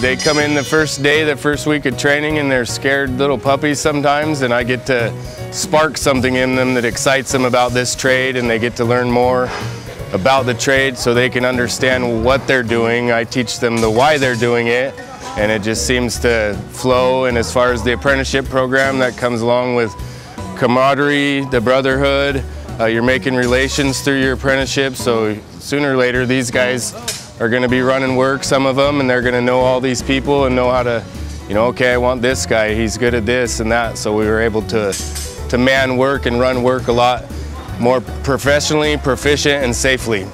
They come in the first day, the first week of training, and they're scared little puppies sometimes, and I get to spark something in them that excites them about this trade, and they get to learn more about the trade so they can understand what they're doing. I teach them the why they're doing it, and it just seems to flow. And as far as the apprenticeship program, that comes along with camaraderie, the brotherhood. Uh, you're making relations through your apprenticeship, so sooner or later these guys are going to be running work, some of them, and they're going to know all these people and know how to, you know, okay, I want this guy, he's good at this and that. So we were able to, to man work and run work a lot more professionally, proficient, and safely.